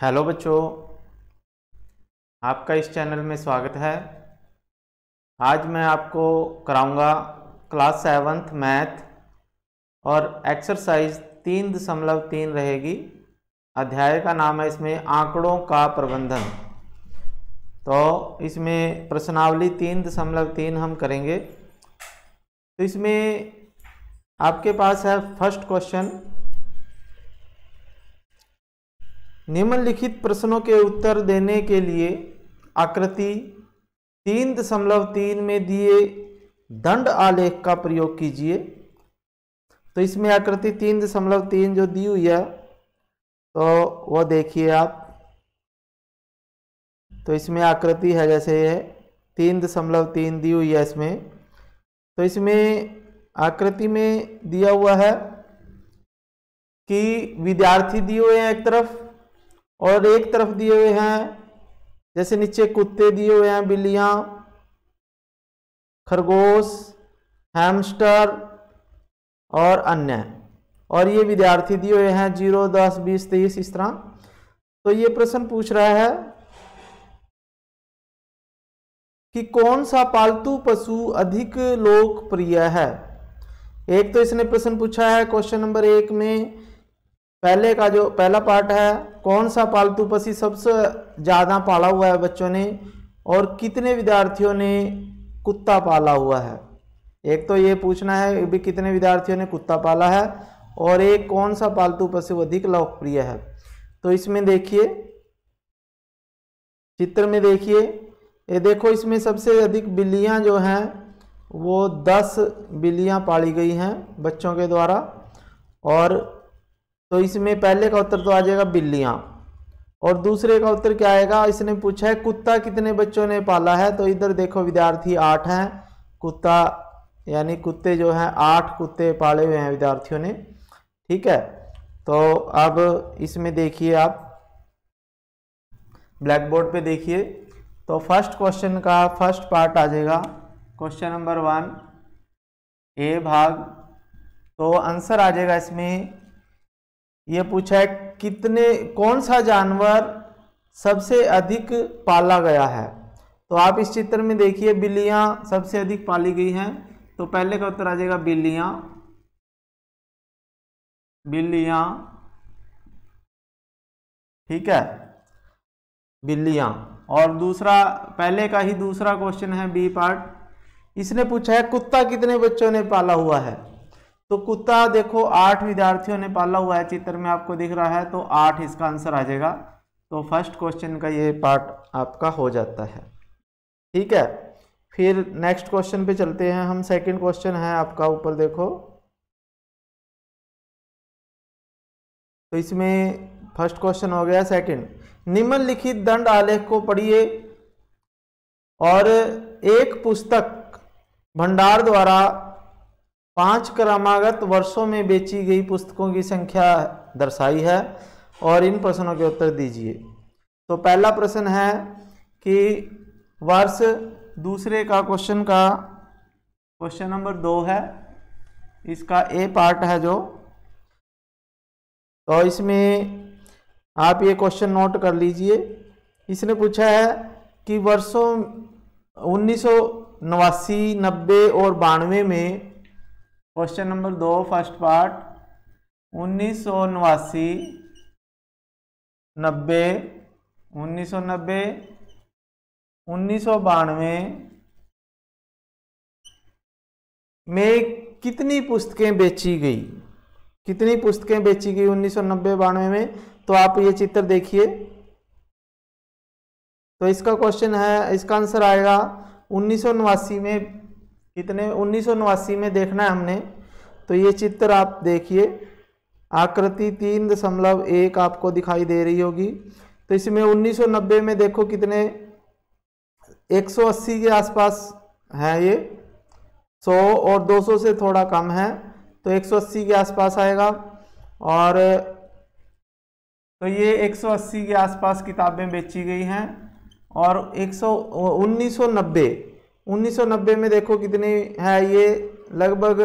Hello बच्चों, आपका इस चैनल में स्वागत है। आज मैं आपको कराऊँगा क्लास सेवन्थ मैथ और एक्सरसाइज तीन दशमलव तीन रहेगी। अध्याय का नाम है इसमें आंकड़ों का प्रबंधन। तो इसमें प्रश्नावली तीन दशमलव तीन हम करेंगे। तो इसमें आपके पास है फ़र्स्ट क्वेश्चन निम्नलिखित प्रश्नों के उत्तर देने के लिए आकृति तीन दशमलव तीन में दिए दंड आलेख का प्रयोग कीजिए। तो इसमें आकृति तीन दशमलव तीन जो दी हुई है तो वो देखिए आप। तो इसमें आकृति है जैसे ये तीन दशमलव तीन दी हुई है इसमें। तो इसमें आकृति में दिया हुआ है कि विद्यार्थी दिए हुए हैं एक तरफ़ और एक तरफ़ दिए हुए हैं, जैसे नीचे कुत्ते दिए हुए हैं, बिल्लियाँ, खरगोश हैमस्टर और अन्य। और ये विद्यार्थी दिए हुए हैं, ज़ीरो, दस, बीस, तेईस, इस तरह। तो ये प्रश्न पूछ रहा है कि कौन सा पालतू पशु अधिक लोकप्रिय है? एक तो इसने प्रश्न पूछा है, क्वेश्चन नंबर एक में पहले का जो पहला पार्ट है, कौन सा पालतू पशु सबसे ज़्यादा पाला हुआ है बच्चों ने और कितने विद्यार्थियों ने कुत्ता पाला हुआ है? एक तो ये पूछना है भी कितने विद्यार्थियों ने कुत्ता पाला है और एक कौन सा पालतू पशु अधिक लोकप्रिय है? तो इसमें देखिए, चित्र में देखिए, ये देखो इसमें सबसे अधिक बिल्लियाँ जो हैं, वो दस बिल्लियाँ पाली गई हैं बच्चों के द्वारा और तो इसमें पहले का उत्तर तो आ जाएगा बिल्लियाँ। और दूसरे का उत्तर क्या आएगा? इसने पूछा है, कुत्ता कितने बच्चों ने पाला है? तो इधर देखो विद्यार्थी आठ हैं। कुत्ता, यानी कुत्ते जो हैं, आठ कुत्ते पाले हुए हैं विद्यार्थियों ने। ठीक है? तो अब इसमें देखिए आप। ब्लैक बोर्ड पे देखिए। तो फ़र्स्ट क्वेश्चन का फ़र्स्ट पार्ट आ जाएगा। क्वेश्चन नंबर वन, ए भाग। तो आंसर आ जाएगा इसमें ये पूछा है, कितने, कौन सा जानवर सबसे अधिक पाला गया है? तो आप इस चित्र में देखिए, बिल्लियाँ सबसे अधिक पाली गई हैं। तो पहले का उत्तर आ जाएगा बिल्लियाँ। बिल्लियाँ। ठीक है? बिल्लियाँ। और दूसरा, पहले का ही दूसरा क्वेश्चन है बी पार्ट। इसने पूछा है, कुत्ता कितने बच्चों ने पाला हुआ है? तो कुत्ता देखो, आठ विद्यार्थियों ने पाला हुआ है चित्र में आपको दिख रहा है तो आठ इसका आंसर आ जाएगा। तो फ़र्स्ट क्वेश्चन का ये पार्ट आपका हो जाता है। ठीक है, फिर नेक्स्ट क्वेश्चन पे चलते हैं हम। सेकंड क्वेश्चन है आपका, ऊपर देखो। तो इसमें फ़र्स्ट क्वेश्चन हो गया, सेकंड। निम्नलिखित दंड आलेख को पढ़िए और एक पुस्तक भंडार द्वारा पाँच क्रमागत वर्षों में बेची गई पुस्तकों की संख्या दर्शाई है और इन प्रश्नों के उत्तर दीजिए। तो पहला प्रश्न है कि वर्ष दूसरे का क्वेश्चन का क्वेश्चन नंबर दो है। इसका ए पार्ट है जो। तो इसमें आप ये क्वेश्चन नोट कर लीजिए। इसने पूछा है कि वर्षों उन्नीस सौ नवासी, नब्बे और बानवे में क्वेश्चन नंबर दो, फ़र्स्ट पार्ट, उन्नीस सौ नवासी नब्बे, उन्नीस सौ नब्बे, उन्नीस सौ बानवे। में कितनी पुस्तकें बेची गई? कितनी पुस्तकें बेची गई उन्नीस सौ नब्बे बानवे में? तो आप ये चित्र देखिए। तो इसका क्वेश्चन है, इसका आंसर आएगा उन्नीस सौ नवासी में कितने, उन्नीस में देखना है हमने। तो ये चित्र आप देखिए। आकृति तीन दशमलव एक आपको दिखाई दे रही होगी। तो इसमें 1990 में देखो कितने 180 के आसपास है ये। 100 और 200 से थोड़ा कम है तो 180 के आसपास आएगा। और तो ये 180 के आसपास किताबें बेची गई हैं। और 100 1990 1990 में देखो कितनी है ये। लगभग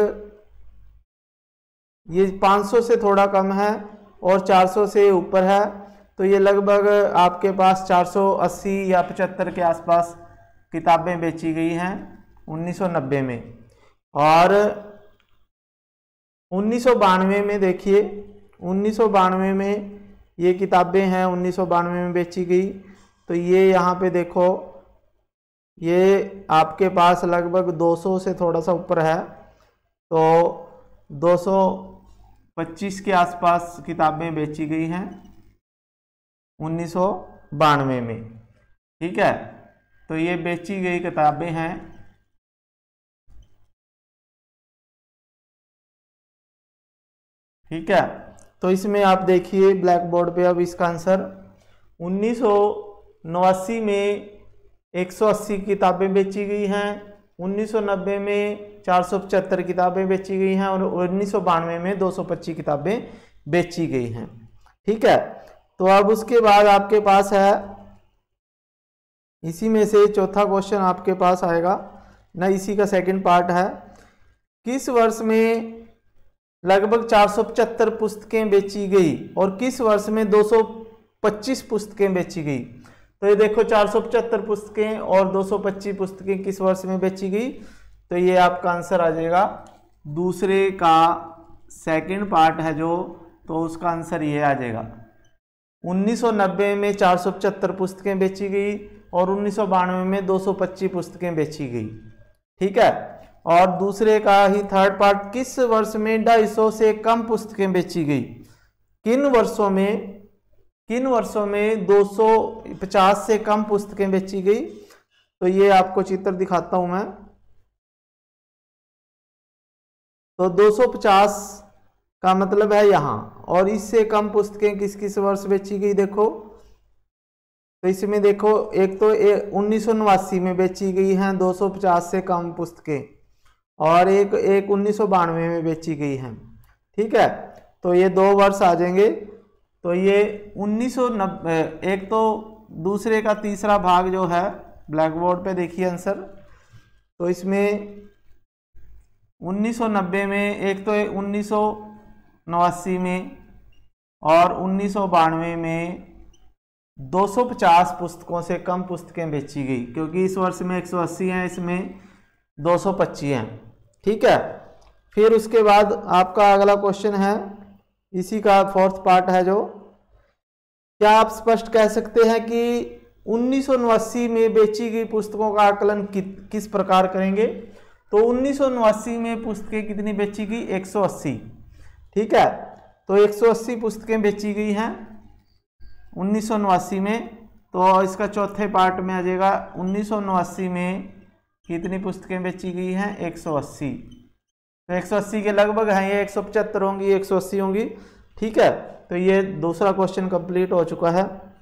ये 500 से थोड़ा कम है और 400 से ऊपर है। तो ये लगभग आपके पास 480 या 75 के आसपास किताबें बेची गई हैं 1990 में। और उन्नीस सौ बानवे में देखिए, उन्नीस सौ बानवे में ये किताबें हैं, उन्नीस सौ बानवे में बेची गई। तो ये यहाँ पे देखो ये आपके पास लगभग 200 से थोड़ा सा ऊपर है। तो 225 के आसपास किताबें बेची गई हैं, उन्नीस सौ बानवे में। ठीक है? तो ये बेची गई किताबें हैं। ठीक है? तो इसमें आप देखिए ब्लैक बोर्ड पे अब इसका आंसर। उन्नीस सौ नवासी में 180 किताबें बेची गई हैं 1990 में चार सौ पचहत्तर किताबें बेची गई हैं और उन्नीस सौ बानवे में 225 किताबें बेची गई हैं। ठीक है तो अब उसके बाद आपके पास है, इसी में से चौथा क्वेश्चन आपके पास आएगा। ना, इसी का सेकंड पार्ट है। किस वर्ष में लगभग चार सौ पचहत्तर पुस्तकें बेची गई और किस वर्ष में 225 पुस्तकें बेची गई? तो ये देखो चार सौ पचहत्तर पुस्तकें और 225 पुस्तकें किस वर्ष में बेची गई? तो ये आपका आंसर आ जाएगा। दूसरे का सेकंड पार्ट है जो तो उसका आंसर ये आ जाएगा। 1990 में चार सौ पचहत्तर पुस्तकें बेची गई और उन्नीस सौ बानवे में 225 पुस्तकें बेची गई। ठीक है? और दूसरे का ही थर्ड पार्ट किस वर्ष में ढाई सौ से कम पुस्तकें बेची गई? किन वर्षों में? किन वर्षों में 250 से कम पुस्तकें बेची गई। तो ये आपको चित्र दिखाता हूँ मैं। तो 250 का मतलब है यहाँ, और इससे कम पुस्तकें किस किस वर्ष बेची गई देखो। तो इसमें देखो, एक तो उन्नीस सौ नवासी में बेची गई हैं 250 से कम पुस्तकें, और एक एक उन्नीस में बेची गई है। ठीक है तो ये दो वर्ष आ जाएँगे। तो ये उन्नीस एक तो दूसरे का तीसरा भाग जो है ब्लैक बोर्ड पे देखिए आंसर। तो इसमें 1990 में, एक तो उन्नीस नवासी में और उन्नीस सौ बानवे में 250 पुस्तकों से कम पुस्तकें बेची गई, क्योंकि इस वर्ष में 180 हैं, इसमें 225 हैं। ठीक है? फिर उसके बाद आपका अगला क्वेश्चन है इसी का फोर्थ पार्ट है जो क्या आप स्पष्ट कह सकते हैं कि उन्नीस में बेची गई पुस्तकों का आकलन कि, किस प्रकार करेंगे? तो उन्नीस में पुस्तकें कितनी बेची गई? 180 ठीक है? तो 180 पुस्तकें बेची गई हैं उन्नीस में। तो इसका चौथे पार्ट में आ जाएगा उन्नीस में कितनी पुस्तकें बेची गई हैं? 180 तो 180 के लगभग हैं, ये एक सौ पचहत्तर होंगी 180 होंगी, ठीक है? तो ये दूसरा क्वेश्चन कंप्लीट हो चुका है।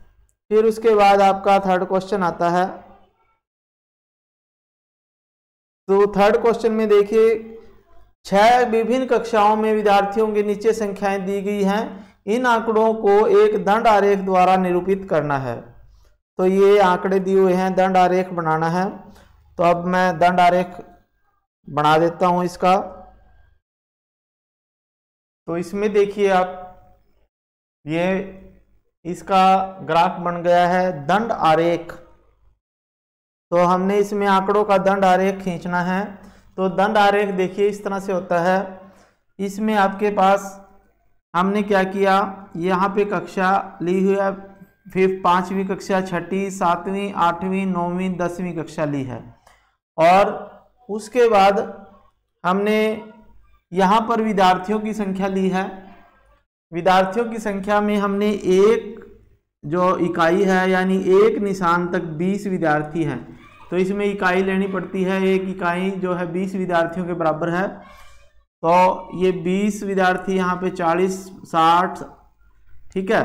फिर उसके बाद आपका थर्ड क्वेश्चन आता है। तो थर्ड क्वेश्चन में देखिए, छह विभिन्न कक्षाओं में विद्यार्थियों के नीचे संख्याएँ दी गई हैं। इन आंकड़ों को एक दंड आरेख द्वारा निरूपित करना है। तो ये आंकड़े दिए हुए हैं, दंड आरेख बनाना है। तो अब मैं दंड आरेख बना देता हूँ इसका। तो इसमें देखिए आप, ये इसका ग्राफ बन गया है दंड आरेख। तो हमने इसमें आंकड़ों का दंड आरेख खींचना है। तो दंड आरेख देखिए इस तरह से होता है। इसमें आपके पास हमने क्या किया? यहाँ पे कक्षा ली हुई है, फिर पाँचवीं कक्षा, छठी, सातवीं, आठवीं, नौवीं, दसवीं कक्षा ली है। और उसके बाद हमने यहाँ पर विद्यार्थियों की संख्या ली है। विद्यार्थियों की संख्या में हमने एक जो इकाई है, यानी एक निशान तक 20 विद्यार्थी हैं। तो इसमें इकाई लेनी पड़ती है, एक इकाई जो है 20 विद्यार्थियों के बराबर है। तो ये 20 विद्यार्थी यहाँ पे 40 60 ठीक है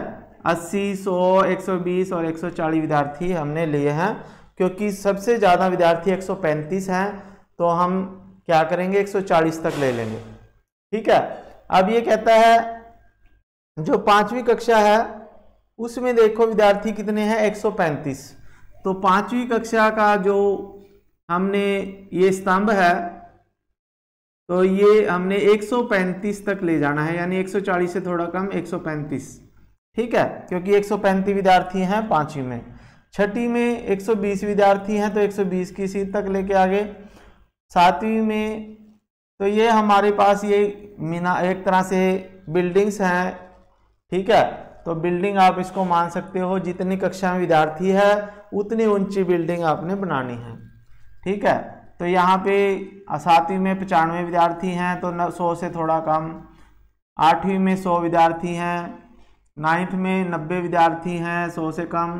80 100 120 और 140 विद्यार्थी हमने लिए हैं, क्योंकि सबसे ज़्यादा विद्यार्थी 135 हैं। तो हम क्या करेंगे 140 तक ले लेंगे। ठीक है? अब ये कहता है, जो पांचवी कक्षा है, उसमें देखो विद्यार्थी कितने हैं? 135 तो पांचवी कक्षा का जो हमने ये स्तंभ है तो ये हमने 135 तक ले जाना है, यानी 140 से थोड़ा कम 135 ठीक है? क्योंकि 135 विद्यार्थी हैं पांचवी में। छठी में 120 विद्यार्थी हैं तो 120 की सीट तक लेके आगे। सातवीं में तो ये हमारे पास ये मीना, एक तरह से बिल्डिंग्स हैं, ठीक है? तो बिल्डिंग आप इसको मान सकते हो, जितनी कक्षा में विद्यार्थी है, उतनी ऊँची बिल्डिंग आपने बनानी है, ठीक है? तो यहाँ पे सातवीं में पचानवे विद्यार्थी हैं तो न, सौ से थोड़ा कम। आठवीं में सौ विद्यार्थी हैं नाइन्थ में नब्बे विद्यार्थी हैं, सौ से कम,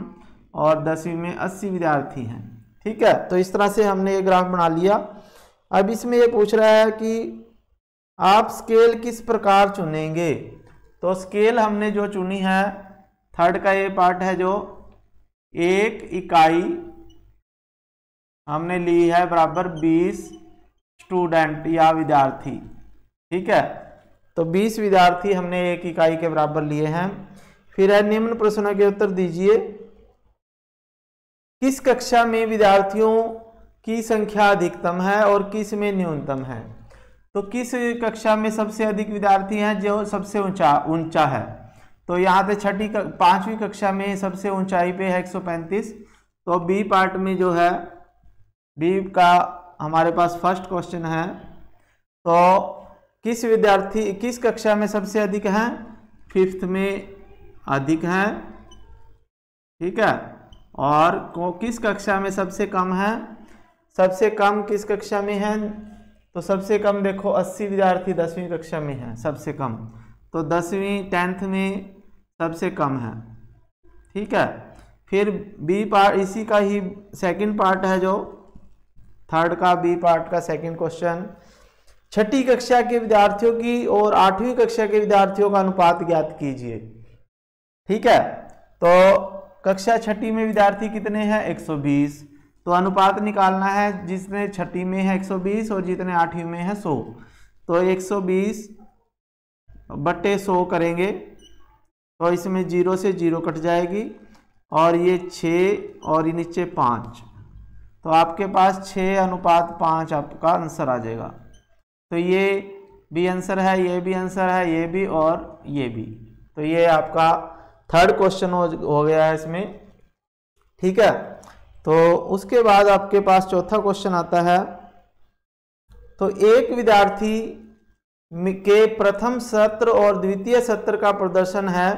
और दसवीं में अस्सी विद्यार्थी हैं, ठीक है? तो इस तरह से हमने ये ग्राफ बना लिया। अब इसमें ये पूछ रहा है कि आप स्केल किस प्रकार चुनेंगे? तो स्केल हमने जो चुनी है थर्ड का ये पार्ट है जो एक इकाई हमने ली है बराबर 20 स्टूडेंट या विद्यार्थी। ठीक है? तो 20 विद्यार्थी हमने एक इकाई के बराबर लिए हैं। फिर है, निम्न प्रश्नों के उत्तर दीजिए। किस कक्षा में विद्यार्थियों की संख्या अधिकतम है और किसमें न्यूनतम है? तो किस कक्षा में सबसे अधिक विद्यार्थी हैं जो सबसे ऊँचा ऊँचा है? तो यहाँ पे छठी पांचवी कक्षा में सबसे ऊंचाई पे है 135 तो बी पार्ट में जो है बी का हमारे पास फ़र्स्ट क्वेश्चन है। तो किस विद्यार्थी, किस कक्षा में सबसे अधिक हैं? फिफ्थ में अधिक हैं। ठीक है? और किस कक्षा में सबसे कम है? सबसे कम किस कक्षा में है? तो सबसे कम देखो 80 विद्यार्थी दसवीं कक्षा में है, सबसे कम। तो दसवीं, टेंथ में सबसे कम है। ठीक है? फिर बी पार्ट, इसी का ही सेकंड पार्ट है जो। थर्ड का बी पार्ट का सेकंड क्वेश्चन छठी कक्षा के विद्यार्थियों की और आठवीं कक्षा के विद्यार्थियों का अनुपात ज्ञात कीजिए। ठीक है? तो कक्षा छठी में विद्यार्थी कितने हैं? 120 तो अनुपात निकालना है जिसने छठी में है 120 और जितने आठवीं में है 100 तो 120 बट्टे 100 करेंगे तो इसमें ज़ीरो से ज़ीरो कट जाएगी और ये छः और ये नीचे पाँच। तो आपके पास छः अनुपात पाँच आपका आंसर आ जाएगा। तो ये भी आंसर है, ये भी आंसर है, ये भी और ये भी। तो ये आपका थर्ड क्वेश्चन हो गया है इसमें। ठीक है? तो उसके बाद आपके पास चौथा क्वेश्चन आता है। तो एक विद्यार्थी के प्रथम सत्र और द्वितीय सत्र का प्रदर्शन है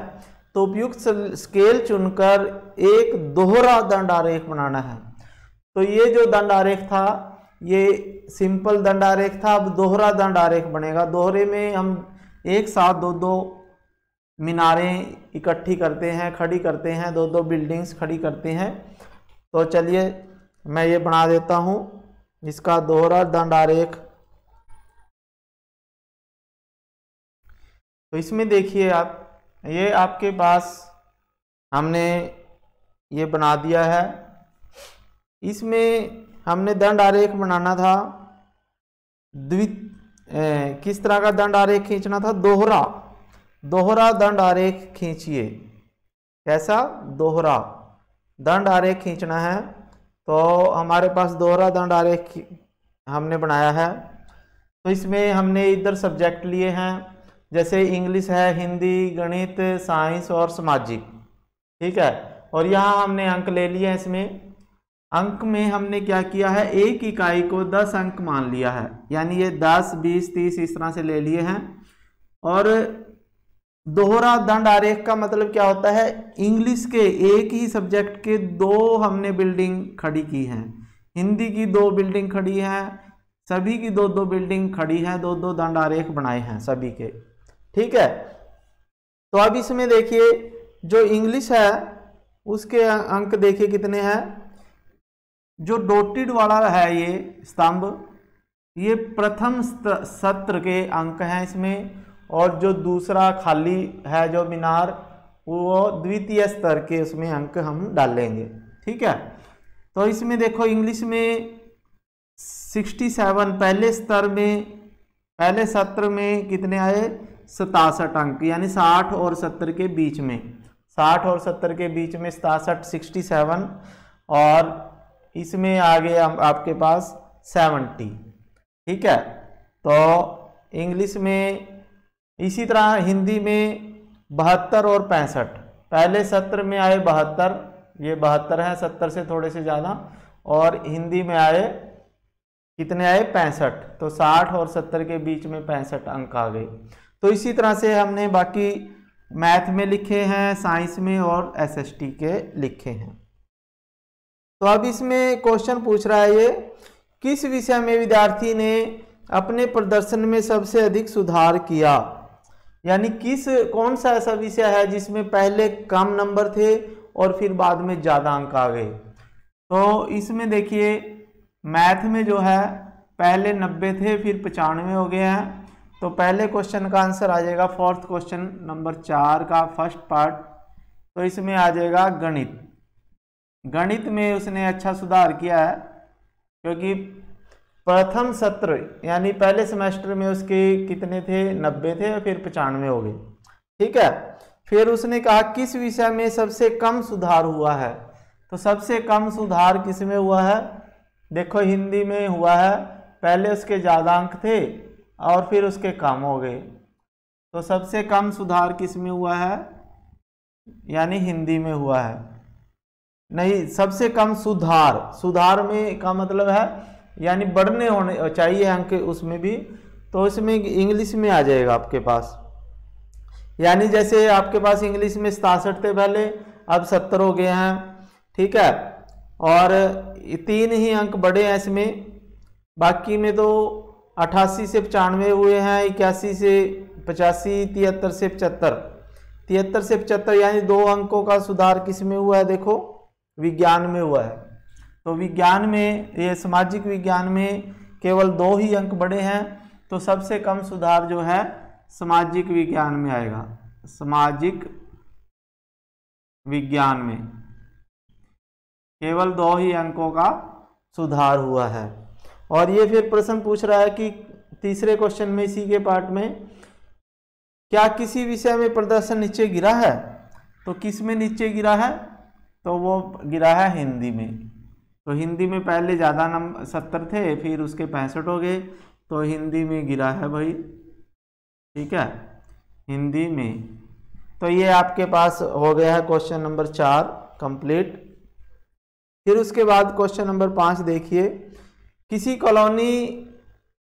तो उपयुक्त स्केल चुनकर एक दोहरा दंड आरेख बनाना है। तो ये जो दंड आरेख था, ये सिंपल दंड आरेख था, अब दोहरा दंड आरेख बनेगा। दोहरे में हम एक साथ दो दो मीनारें इकट्ठी करते हैं, खड़ी करते हैं, दो दो बिल्डिंग्स खड़ी करते हैं। तो चलिए मैं ये बना देता हूँ। इसका दोहरा दंड आरेख तो इसमें देखिए आप, ये आपके पास हमने ये बना दिया है। इसमें हमने दंड आरेख बनाना था। द्वि किस तरह का दंड आरेख खींचना था? दोहरा। दोहरा दंड आरेख खींचिए। कैसा? दोहरा। दंड आरेख खींचना है। तो हमारे पास दोहरा दंड आरेख हमने बनाया है। तो इसमें हमने इधर सब्जेक्ट लिए हैं। जैसे इंग्लिश है, हिंदी, गणित साइंस और सामाजिक। ठीक है? और यहाँ हमने अंक ले लिए हैं इसमें। अंक में हमने क्या किया है? एक इकाई को दस अंक मान लिया है। यानी ये दस, बीस, तीस इस तरह से ले लिए हैं। और दोहरा दंड आरेख का मतलब क्या होता है? इंग्लिश के एक ही सब्जेक्ट के दो हमने बिल्डिंग खड़ी की हैं। हिंदी की दो बिल्डिंग खड़ी हैं, सभी की दो दो बिल्डिंग खड़ी हैं, दो दो दंड आरेख बनाए हैं सभी के। ठीक है? तो अब इसमें देखिए, जो इंग्लिश है, उसके अंक देखिए कितने हैं। जो डोटेड वाला है ये स्तंभ, ये प्रथम सत्र के अंक हैं इसमें। और जो दूसरा खाली है, जो मीनार, वो द्वितीय स्तर के उसमें अंक हम डालेंगे। ठीक है? तो इसमें देखो, इंग्लिश में 67 पहले स्तर में, पहले सत्र में कितने आए? सतासठ अंक, यानी 60 और 70 के बीच में। 60 और 70 के बीच में सतासठ सिक्सटी सेवन और इसमें आ गया आपके पास 70 ठीक है? तो इंग्लिश में इसी तरह हिंदी में बहत्तर और पैंसठ। पहले सत्र में आए बहत्तर, ये बहत्तर है, सत्तर से थोड़े से ज़्यादा, और हिंदी में आए कितने आए? पैंसठ। तो साठ और सत्तर के बीच में पैंसठ अंक आ गए। तो इसी तरह से हमने बाकी मैथ में लिखे हैं, साइंस में और एसएसटी के लिखे हैं। तो अब इसमें क्वेश्चन पूछ रहा है ये, किस विषय में विद्यार्थी ने अपने प्रदर्शन में सबसे अधिक सुधार किया? यानी किस, कौन सा ऐसा विषय है जिसमें पहले कम नंबर थे और फिर बाद में ज़्यादा अंक आ गए? तो इसमें देखिए, मैथ में जो है, पहले नब्बे थे, फिर पचानवे हो गए हैं। तो पहले क्वेश्चन का आंसर आ जाएगा फोर्थ क्वेश्चन नंबर चार का, फ़र्स्ट पार्ट। तो इसमें आ जाएगा गणित। गणित में उसने अच्छा सुधार किया है, क्योंकि प्रथम सत्र, यानी पहले सेमेस्टर में उसके कितने थे? नब्बे थे और फिर पचानवे हो गए। ठीक है? फिर उसने कहा, किस विषय में सबसे कम सुधार हुआ है? तो सबसे कम सुधार किसमें हुआ है? देखो, हिंदी में हुआ है, पहले उसके ज़्यादा अंक थे और फिर उसके कम हो गए। तो सबसे कम सुधार किसमें हुआ है? यानी हिंदी में हुआ है। नहीं, सबसे कम सुधार सुधार में का मतलब है यानी बढ़ने होने, चाहिए अंक उसमें भी तो इसमें इंग्लिश में आ जाएगा आपके पास। यानी जैसे आपके पास इंग्लिश में सतासठ थे पहले, अब सत्तर हो गए हैं, ठीक है? और तीन ही अंक बढ़े हैं इसमें, बाकी में तो अट्ठासी से पचानवे हुए हैं, इक्यासी से पचासी, तिहत्तर से पचहत्तर। तिहत्तर से पचहत्तर यानी दो अंकों का सुधार किसमें हुआ है देखो? विज्ञान में हुआ है। तो विज्ञान में, ये सामाजिक विज्ञान में केवल दो ही अंक बढ़े हैं तो सबसे कम सुधार जो है, सामाजिक विज्ञान में आएगा। सामाजिक विज्ञान में केवल दो ही अंकों का सुधार हुआ है। और ये फिर प्रश्न पूछ रहा है कि तीसरे क्वेश्चन में, इसी के पार्ट में, क्या किसी विषय में प्रदर्शन नीचे गिरा है? तो किसमें नीचे गिरा है? तो वो गिरा है हिंदी में। तो हिंदी में पहले ज़्यादा नंबर सत्तर थे, फिर उसके पैंसठ हो गए तो हिंदी में गिरा है भाई। ठीक है? हिंदी में। तो ये आपके पास हो गया है क्वेश्चन नंबर चार, कंप्लीट। फिर उसके बाद क्वेश्चन नंबर पाँच देखिए। किसी कॉलोनी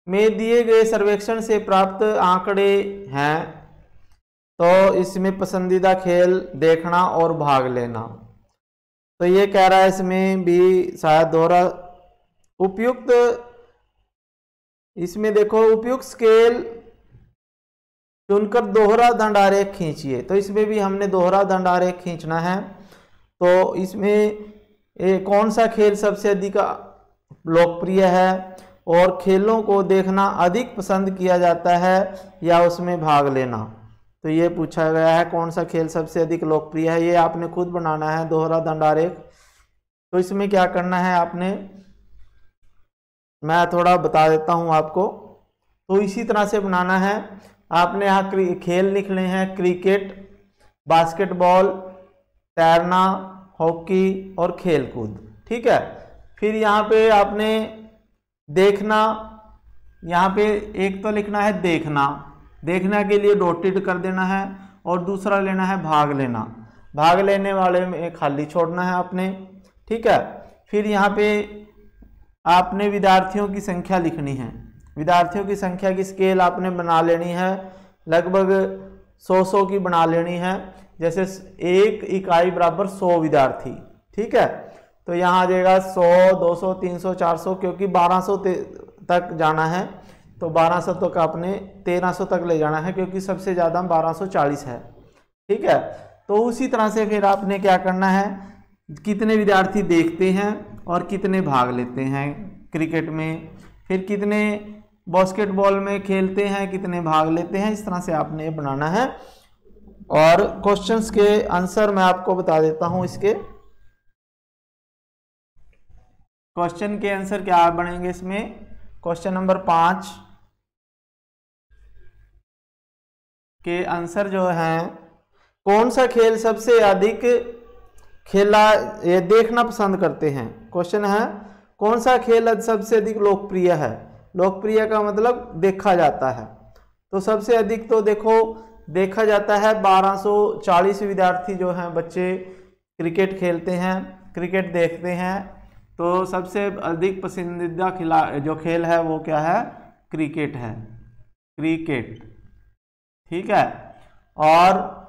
में दिए गए सर्वेक्षण से प्राप्त आंकड़े हैं तो इसमें पसंदीदा खेल देखना और भाग लेना। तो ये कह रहा है इसमें भी शायद दोहरा उपयुक्त इसमें देखो उपयुक्त स्केल चुनकर दोहरा दंडारे खींचिए। तो इसमें भी हमने दोहरा दंडारे खींचना है। तो इसमें ए, कौन सा खेल सबसे अधिक लोकप्रिय है? और खेलों को देखना अधिक पसंद किया जाता है या उसमें भाग लेना? तो ये पूछा गया है, कौन सा खेल सबसे अधिक लोकप्रिय है? ये आपने खुद बनाना है, दोहरा दंडारेख। तो इसमें क्या करना है आपने? मैं थोड़ा बता देता हूँ आपको। तो इसी तरह से बनाना है। आपने यहाँ खेल लिखने हैं, क्रिकेट, बास्केटबॉल, तैरना, हॉकी और खेल कूद ठीक है? फिर यहाँ पे आपने देखना, यहाँ पे एक तो लिखना है देखना। देखना के लिए डोटेड कर देना है और दूसरा लेना है भाग लेना। भाग लेने वाले में खाली छोड़ना है आपने, ठीक है? फिर यहाँ पे आपने विद्यार्थियों की संख्या लिखनी है। विद्यार्थियों की संख्या की स्केल आपने बना लेनी है। लगभग सौ सौ की बना लेनी है। जैसे एक इकाई बराबर सौ विद्यार्थी, ठीक है? तो यहाँ आ जाएगा सौ, दो सौ, तीन सौ, चार सौ, क्योंकि बारह सौ तक जाना है। तो बारह सौ तक आपने तेरह सौ तक ले जाना है, क्योंकि सबसे ज़्यादा बारह सौ चालीस है। ठीक है? तो उसी तरह से फिर आपने क्या करना है, कितने विद्यार्थी देखते हैं और कितने भाग लेते हैं क्रिकेट में। फिर कितने बास्केटबॉल में खेलते हैं, कितने भाग लेते हैं, इस तरह से आपने बनाना है। और क्वेश्चंस के आंसर मैं आपको बता देता हूँ इसके। क्वेश्चन के आंसर क्या बनेंगे इसमें? क्वेश्चन नंबर पाँच। के आंसर जो है, कौन सा खेल सबसे अधिक खेला, ये देखना पसंद करते हैं? क्वेश्चन है, कौन सा खेल सबसे अधिक लोकप्रिय है? लोकप्रिय का मतलब देखा जाता है। तो सबसे अधिक तो देखो, देखा जाता है 1240 विद्यार्थी जो हैं, बच्चे क्रिकेट खेलते हैं, क्रिकेट देखते हैं। तो सबसे अधिक पसंदीदा खिला, जो खेल है वो क्या है? क्रिकेट है। क्रिकेट। ठीक है? और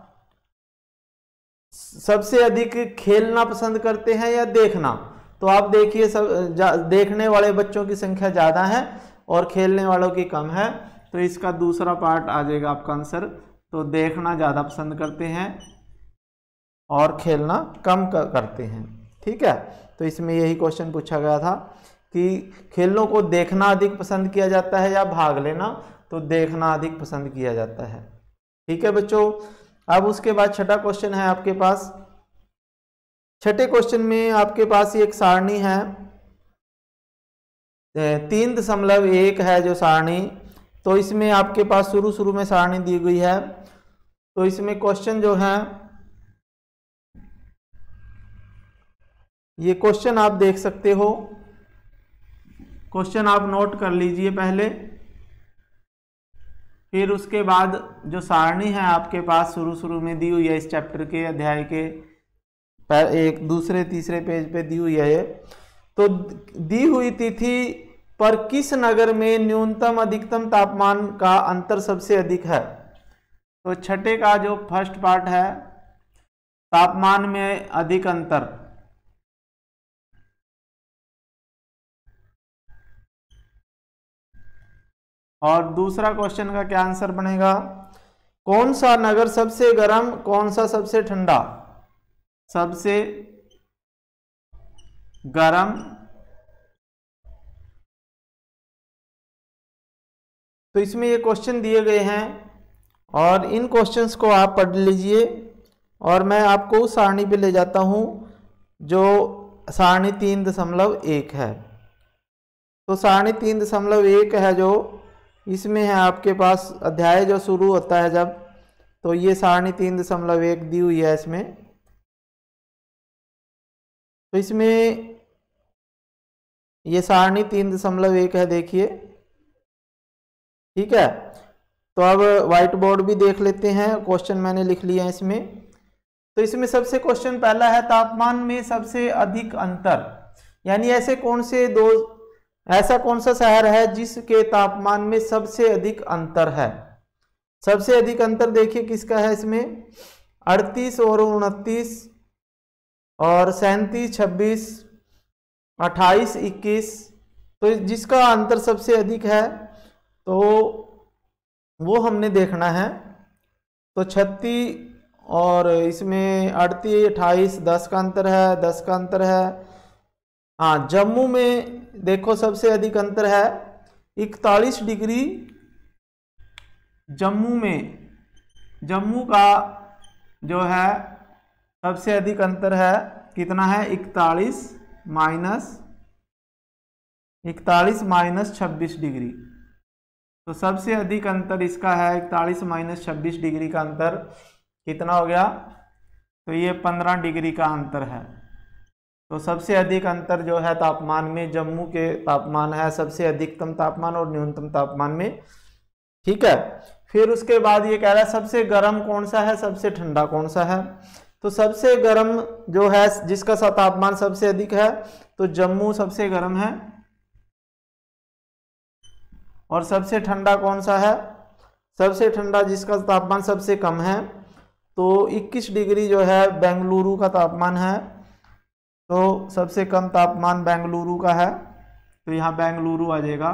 सबसे अधिक खेलना पसंद करते हैं या देखना? तो आप देखिए सब देखने वाले बच्चों की संख्या ज़्यादा है और खेलने वालों की कम है। तो इसका दूसरा पार्ट आ जाएगा आपका आंसर। तो देखना ज़्यादा पसंद करते हैं और खेलना कम करते हैं। ठीक है? तो इसमें यही क्वेश्चन पूछा गया था कि खेलों को देखना अधिक पसंद किया जाता है या भाग लेना? तो देखना अधिक पसंद किया जाता है। ठीक है बच्चों? अब उसके बाद छठा क्वेश्चन है आपके पास। छठे क्वेश्चन में आपके पास एक सारणी है। तीन दशमलव एक है जो सारणी। तो इसमें आपके पास शुरू शुरू में सारणी दी गई है। तो इसमें क्वेश्चन जो है, ये क्वेश्चन आप देख सकते हो। क्वेश्चन आप नोट कर लीजिए पहले। फिर उसके बाद जो सारणी है आपके पास शुरू शुरू में दी हुई है इस चैप्टर के अध्याय के एक दूसरे, तीसरे पेज पे दी हुई है ये। तो दी हुई तिथि पर किस नगर में न्यूनतम अधिकतम तापमान का अंतर सबसे अधिक है? तो छठे का जो फ़र्स्ट पार्ट है, तापमान में अधिक अंतर। और दूसरा क्वेश्चन का क्या आंसर बनेगा? कौन सा नगर सबसे गर्म, कौन सा सबसे ठंडा? सबसे गर्म तो इसमें ये क्वेश्चन दिए गए हैं और इन क्वेश्चंस को आप पढ़ लीजिए और मैं आपको उस सारणी पे ले जाता हूँ, जो सारणी तीन दशमलव एक है। तो सारणी तीन दशमलव एक है जो इसमें है आपके पास अध्याय जो शुरू होता है जब तो ये सारणी तीन दशमलव एक दी हुई है इसमें। तो इसमें ये सारणी तीन दशमलव एक है, देखिए। ठीक है? तो अब व्हाइट बोर्ड भी देख लेते हैं क्वेश्चन मैंने लिख लिया है इसमें। तो इसमें सबसे क्वेश्चन पहला है, तापमान में सबसे अधिक अंतर, यानी ऐसे कौन से दो ऐसा कौन सा शहर है जिसके तापमान में सबसे अधिक अंतर है? सबसे अधिक अंतर देखिए किसका है इसमें? अड़तीस और उनतीस और सैंतीस, छब्बीस, अट्ठाईस, इक्कीस। तो जिसका अंतर सबसे अधिक है तो वो हमने देखना है। तो छत्तीस और इसमें अड़तीस, अट्ठाईस, दस का अंतर है, दस का अंतर है। हाँ जम्मू में देखो सबसे अधिक अंतर है। इकतालीस डिग्री जम्मू में। जम्मू का जो है सबसे अधिक अंतर है, कितना है? इकतालीस माइनस इकतालीस माइनस छब्बीस डिग्री। तो सबसे अधिक अंतर इसका है, इकतालीस माइनस छब्बीस डिग्री का अंतर कितना हो गया? तो ये पंद्रह डिग्री का अंतर है। तो सबसे अधिक अंतर जो है तापमान में, जम्मू के तापमान है सबसे अधिकतम तापमान और न्यूनतम तापमान में। ठीक है? फिर उसके बाद ये कह रहा है, सबसे गर्म कौन सा है? सबसे ठंडा कौन सा है? तो सबसे गर्म जो है, जिसका सा तापमान सबसे अधिक है तो जम्मू सबसे गर्म है। और सबसे ठंडा कौन सा है? सबसे ठंडा जिसका तापमान सबसे कम है तो 21 डिग्री जो है, बेंगलुरु का तापमान है। तो सबसे कम तापमान बेंगलुरु का है तो यहाँ बेंगलुरु आ जाएगा।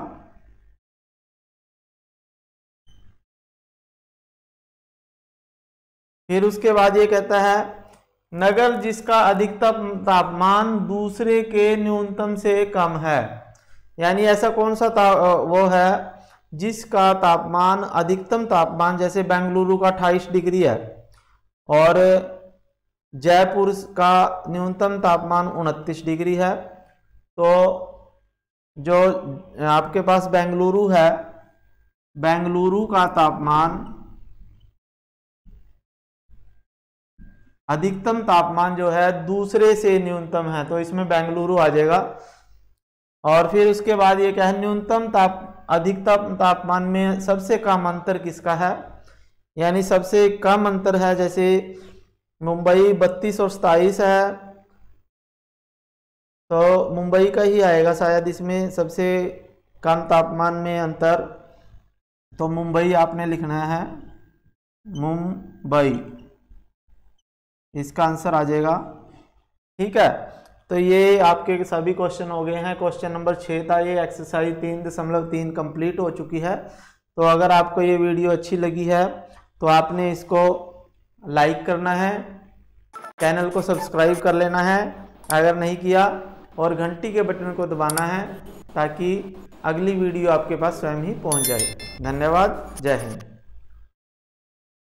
फिर उसके बाद ये कहता है नगर जिसका अधिकतम तापमान दूसरे के न्यूनतम से कम है यानी ऐसा कौन सा ता, वो है जिसका तापमान अधिकतम तापमान जैसे बेंगलुरु का 28 डिग्री है और जयपुर का न्यूनतम तापमान उनतीस डिग्री है। तो जो आपके पास बेंगलुरु है, बेंगलुरु का तापमान, अधिकतम तापमान जो है, दूसरे से न्यूनतम है। तो इसमें बेंगलुरु आ जाएगा। और फिर उसके बाद ये क्या है? न्यूनतम ताप, अधिकतम तापमान में सबसे कम अंतर किसका है? यानी सबसे कम अंतर है, जैसे मुंबई बत्तीस और सताईस है। तो मुंबई का ही आएगा शायद इसमें सबसे कम तापमान में अंतर। तो मुंबई आपने लिखना है। मुंबई। इसका आंसर आ जाएगा। ठीक है। तो ये आपके सभी क्वेश्चन हो गए हैं। क्वेश्चन नंबर छः था ये। एक्सरसाइज तीन दशमलव तीन कंप्लीट हो चुकी है। तो अगर आपको ये वीडियो अच्छी लगी है तो आपने इसको लाइक करना है, चैनल को सब्सक्राइब कर लेना है, अगर नहीं किया और घंटी के बटन को दबाना है ताकि अगली वीडियो आपके पास स्वयं ही पहुँच जाए। धन्यवाद, जय हिंद।